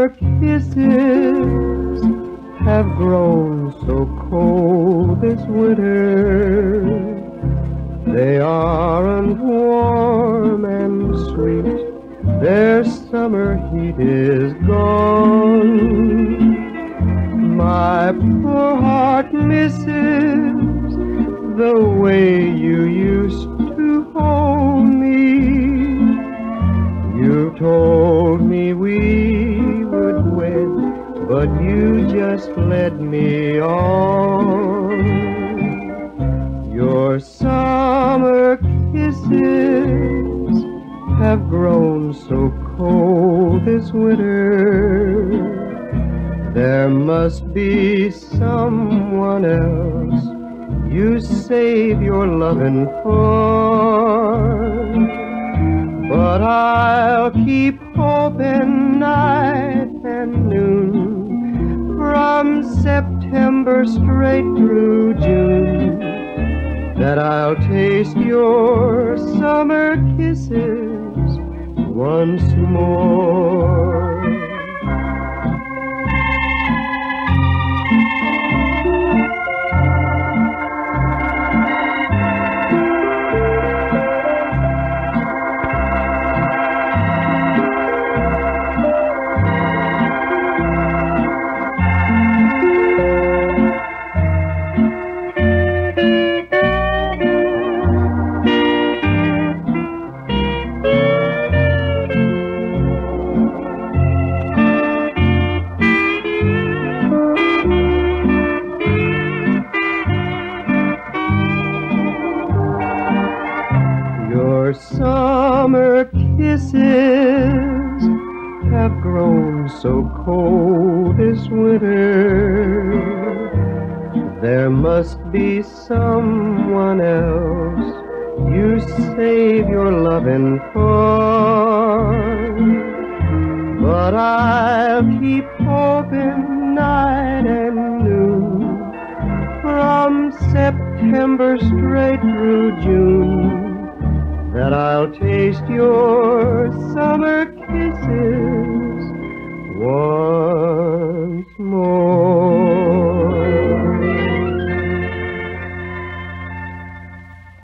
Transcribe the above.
summer kisses have grown so cold this winter. They aren't warm and sweet, their summer heat is gone. My poor heart misses the way you used to hold me. You told me we but you just led me on. Your summer kisses have grown so cold this winter. There must be someone else you save your loving for. But I'll keep hoping night and noon September straight through June that I'll taste your summer kisses once more. Your summer kisses have grown so cold this winter. There must be someone else you save your loving for. But I'll keep hoping night and noon from September straight through June that I'll taste your summer kisses